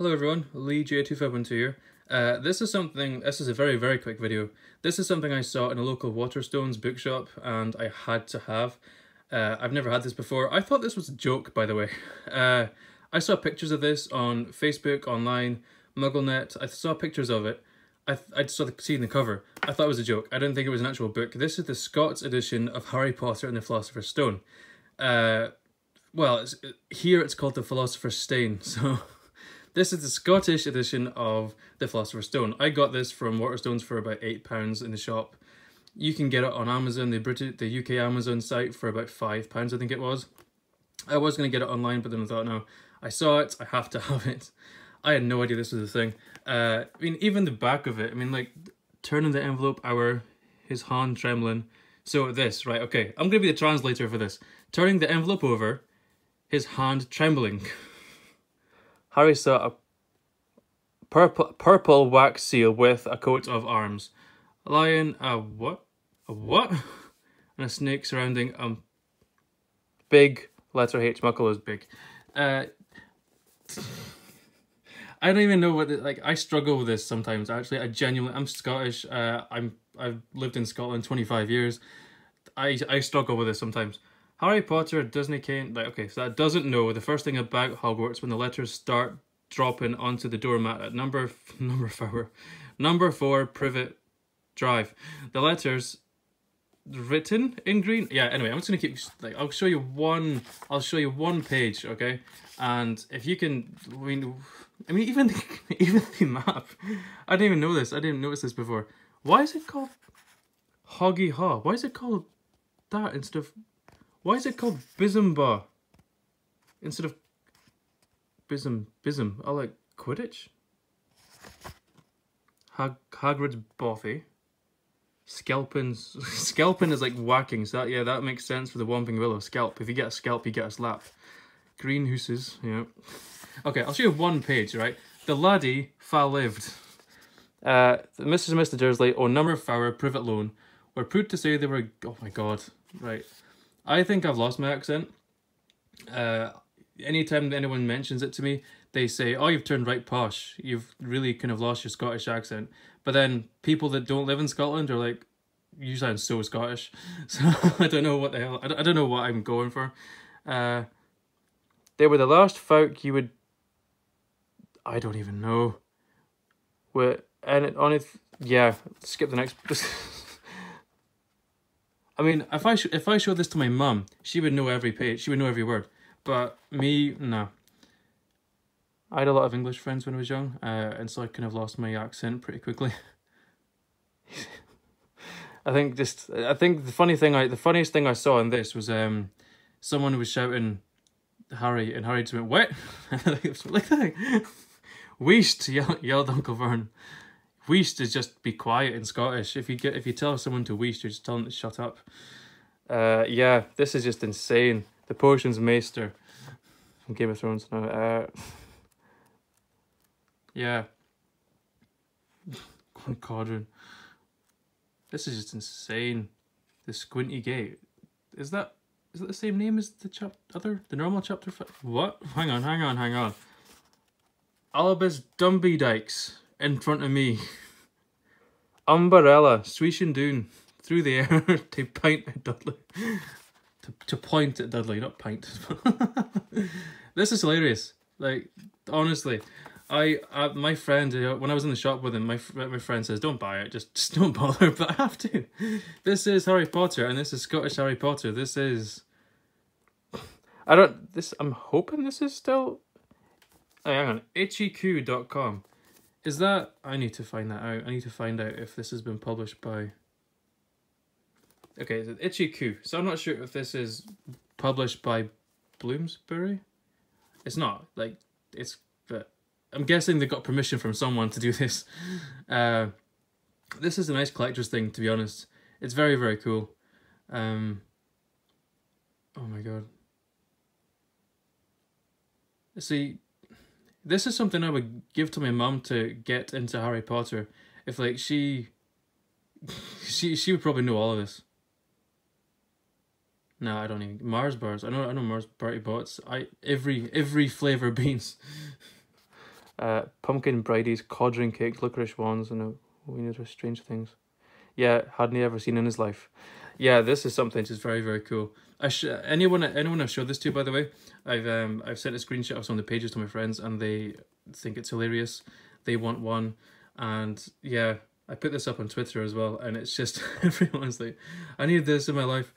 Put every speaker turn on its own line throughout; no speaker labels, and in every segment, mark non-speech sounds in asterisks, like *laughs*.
Hello everyone, Lee J2512 here. Uh, this is something, this is a very, very quick video. This is something I saw in a local Waterstones bookshop and I had to have. Uh, I've never had this before. I thought this was a joke, by the way. *laughs* Uh, I saw pictures of this on Facebook, online, MuggleNet. I saw pictures of it. I, I saw the, seen the cover. I thought it was a joke. I didn't think it was an actual book. This is the Scots edition of Harry Potter and the Philosopher's Stone. Uh, well, it's, here it's called the Philosopher's Stane, *laughs* so... This is the Scottish edition of The Philosopher's Stone. I got this from Waterstones for about £8 in the shop. You can get it on Amazon, the British, the UK Amazon site for about £5, I think it was. I was going to get it online, but then I thought, no, I saw it, I have to *laughs* have it. I had no idea this was a thing. Uh, I mean, even the back of it, I mean, like, turning the envelope, our, his hand trembling. So this, right, okay, I'm going to be the translator for this. Turning the envelope over, his hand trembling. *laughs* Harry saw a purple, purple wax seal with a coat of arms. A lion, a what? A what? *laughs* And a snake surrounding a big letter H. Muckle is big. Uh, I don't even know what the, like. I struggle with this sometimes. Actually, I genuinely. I'm Scottish. Uh, I'm. I've lived in Scotland 25 years. I I struggle with this sometimes. Harry Potter, Disney Kane, like, okay, so that doesn't know the first thing about Hogwarts when the letters start dropping onto the doormat at number, *laughs* number four, number four, Privet Drive. The letters written in green. Yeah, anyway, I'm just going to keep, like, I'll show you one, I'll show you one page, okay? And if you can, I mean, I mean, even, the, *laughs* even the map, I didn't even know this, I didn't notice this before. Why is it called Hoggy Haw? Why is it called that instead of why is it called Bisimba instead of Bism Bism? I like Quidditch. Hag Hagrid's Bothy. Skelpin's Skelpin *laughs* is like whacking, so that yeah, that makes sense for the Whomping Willow. Scalp. If you get a scalp, you get a slap. Green Hooses, yeah. Okay, I'll show you one page, right? The laddie far lived. Uh, Mrs. and Mr. Dursley on number four, Privet Loan, were put to say they were, oh my god, right. I think I've lost my accent. Uh, anytime anyone mentions it to me, they say, "Oh, you've turned right posh. You've really kind of lost your Scottish accent." But then people that don't live in Scotland are like, "You sound so Scottish." *laughs* So I don't know what the hell. I don't, know what I'm going for. Uh, they were the last folk you would. I don't even know. What and it, on it, yeah. Skip the next. *laughs* I mean, if I if I showed this to my mum, she would know every page. She would know every word. But me, no. I had a lot of English friends when I was young, uh, and so I kind of lost my accent pretty quickly. *laughs* I think just I think the funny thing I the funniest thing I saw in this was um someone was shouting Harry and Harry just went what *laughs* like that. *laughs* Weast yelled, yelled Uncle Vern. Weast is just be quiet in Scottish. If you get if you tell someone to weast, you're just telling them to shut up. Uh, yeah, this is just insane. The Potions Maester from Game of Thrones now. Uh, *laughs* yeah. *laughs* Cauldron. This is just insane. The Squinty Gate. Is that is that the same name as the chap other the normal chapter? What? Hang on, hang on, hang on. Albus Dumbiedykes in front of me. Umbrella, swishing down through the air *laughs* to point at Dudley. To, to point at Dudley, not pint. *laughs* this is hilarious. Like, honestly. I, I my friend uh, when I was in the shop with him, my my friend says, "Don't buy it, just *laughs* just don't bother." But I have to. This is Harry Potter, and this is Scottish Harry Potter. This is. I don't. This I'm hoping this is still. Oh, hang on, itchyq.com. Is that... I need to find that out. I need to find out if this has been published by... Okay, it's Itchy Coo. So I'm not sure if this is published by Bloomsbury. It's not. Like, it's... But I'm guessing they got permission from someone to do this. *laughs* Uh, this is a nice collector's thing, to be honest. It's very, very cool. Um, oh my god. See, this is something I would give to my mum to get into Harry Potter. If like she, *laughs* she she would probably know all of this. No, I don't even Mars bars. I know I know Mars party bots. I every every flavor *laughs* beans. Uh, pumpkin bridies, codring cakes, licorice wands, and a wiener of strange things. Yeah, hadn't he ever seen in his life. Yeah, this is something just very very cool. I sh- anyone anyone I've showed this to by the way, I've um I've sent a screenshot of some of the pages to my friends and they think it's hilarious. They want one, and yeah, I put this up on Twitter as well, and it's just *laughs* everyone's like, I need this in my life.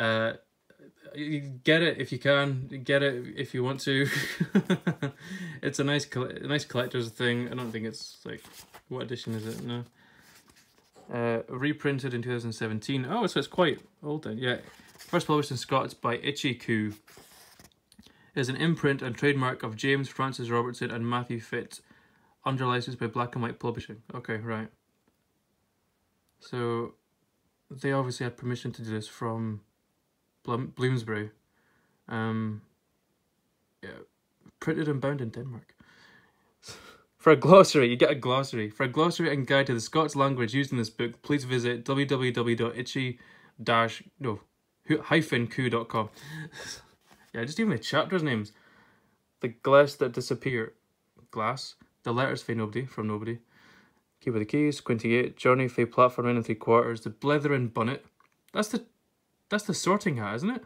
Uh, get it if you can get it if you want to *laughs* it's a nice nice collector's thing i don't think it's like what edition is it no uh reprinted in 2017 oh so it's quite old then. Yeah. First published in scots by Itchy Coo is an imprint and trademark of james francis robertson and matthew fitt under license by black and white publishing. Okay right. So they obviously had permission to do this from Blum- Bloomsbury. Um, yeah, printed and bound in Denmark. For a glossary, you get a glossary. For a glossary and guide to the Scots language used in this book, please visit www.itchy no hyphen ku.com. yeah, just even the chapters names. The glass that disappear. Glass. The letters for nobody from nobody. With the keys, Squinty Gate, journey for platform in and three quarters, the blethering bonnet. That's the that's the sorting hat, isn't it?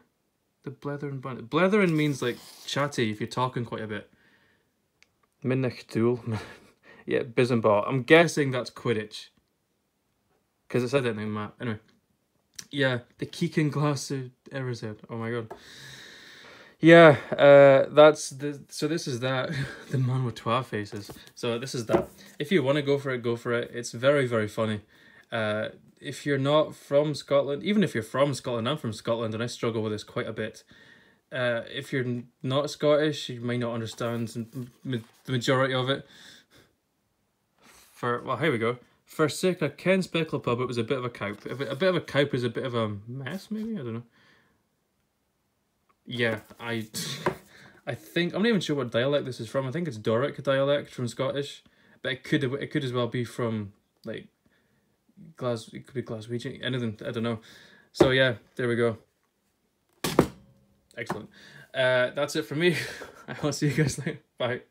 The blethering bonnet. Blethering means like chatty if you're talking quite a bit. Minnich Duel. *laughs* yeah, Bizenball. I'm guessing that's Quidditch. Because it said that the map. Anyway. Yeah, the Keegan Glass Erised. Oh my god. Yeah, uh, that's the so this is that *laughs* the man with twelve faces. So this is that. If you want to go for it, go for it. It's very very funny. Uh, if you're not from Scotland, even if you're from Scotland, I'm from Scotland, and I struggle with this quite a bit. Uh, if you're not Scottish, you might not understand the majority of it. For well, here we go. For Sica Ken Specklepub, it was a bit of a cope. A bit, a bit of a cope is a bit of a mess, maybe I don't know. Yeah, I, *laughs* I think I'm not even sure what dialect this is from. I think it's Doric dialect from Scottish, but it could it could as well be from like Glas it could be Glaswegian, anything, I don't know. So yeah, there we go. Excellent. Uh, that's it for me. *laughs* I will see you guys later. Bye.